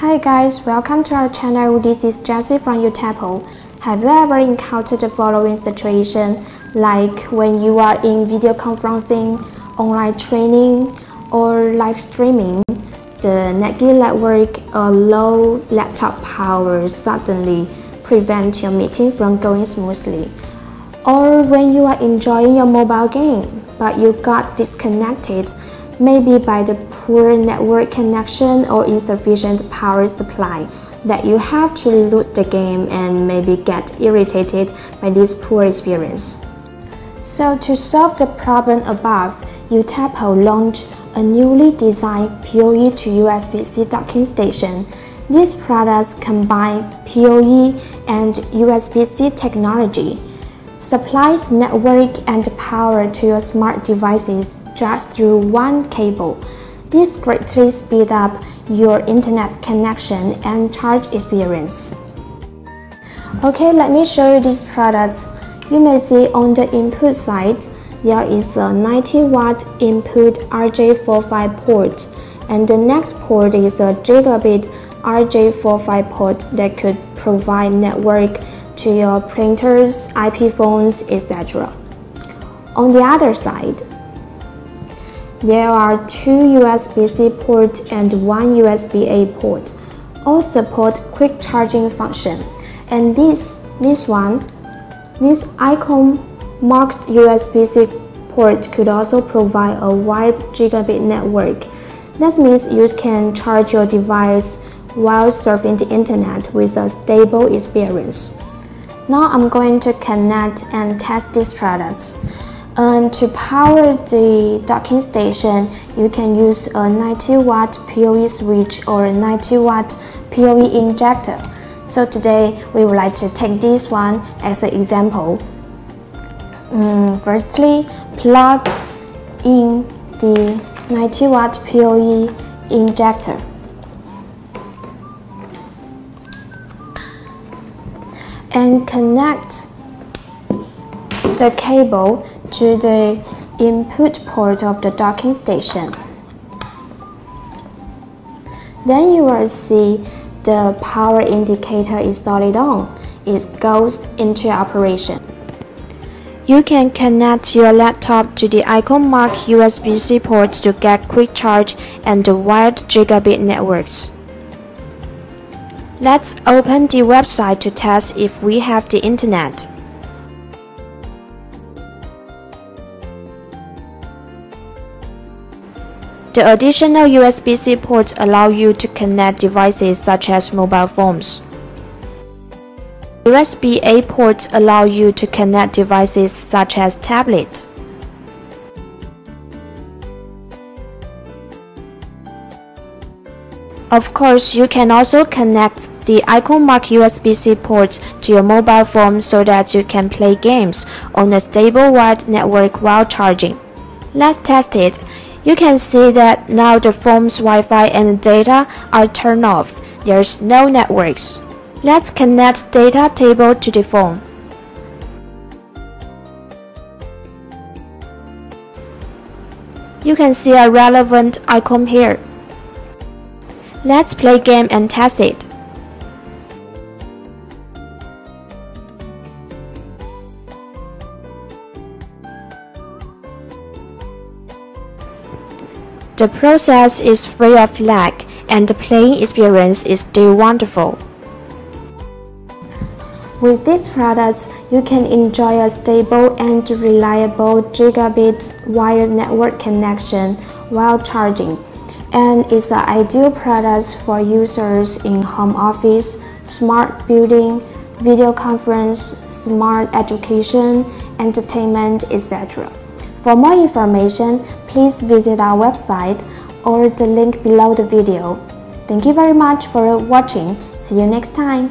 Hi guys, welcome to our channel. This is Jessie from UTEPO. Have you ever encountered the following situation like when you are in video conferencing, online training, or live streaming? The netgear network or low laptop power suddenly prevent your meeting from going smoothly. Or when you are enjoying your mobile game, but you got disconnected maybe by the poor network connection or insufficient power supply that you have to lose the game and maybe get irritated by this poor experience. So to solve the problem above, UTEPO launched a newly designed PoE to USB-C docking station. These products combine PoE and USB-C technology, supplies network and power to your smart devices just through one cable. This greatly speeds up your internet connection and charge experience. Okay, let me show you these products. You may see on the input side, there is a 90 watt input RJ45 port, and the next port is a gigabit RJ45 port that could provide network to your printers, IP phones, etc. On the other side, there are two USB-C port and one USB-A port. All support quick charging function. And this, this one, this icon marked USB-C port could also provide a wide gigabit network. That means you can charge your device while surfing the internet with a stable experience. Now I'm going to connect and test these products. And to power the docking station, you can use a 90 watt PoE switch or a 90 watt PoE injector. So today we would like to take this one as an example. Um, firstly, plug in the 90 watt PoE injector. And connect the cable to the input port of the docking station. Then you will see the power indicator is solid on. It goes into operation. You can connect your laptop to the icon marked USB-C ports to get quick charge and wired gigabit networks. Let's open the website to test if we have the internet. The additional USB-C ports allow you to connect devices such as mobile phones. USB-A ports allow you to connect devices such as tablets. Of course, you can also connect the IconMark USB-C port to your mobile phone so that you can play games on a stable wired network while charging. Let's test it. You can see that now the phone's Wi-Fi and data are turned off. There's no networks. Let's connect data table to the phone. You can see a relevant icon here. Let's play game and test it. The process is free of lag and the playing experience is still wonderful. With these products, you can enjoy a stable and reliable gigabit wired network connection while charging, and it's an ideal product for users in home office, smart building, video conference, smart education, entertainment, etc. For more information, please visit our website or the link below the video. Thank you very much for watching. See you next time.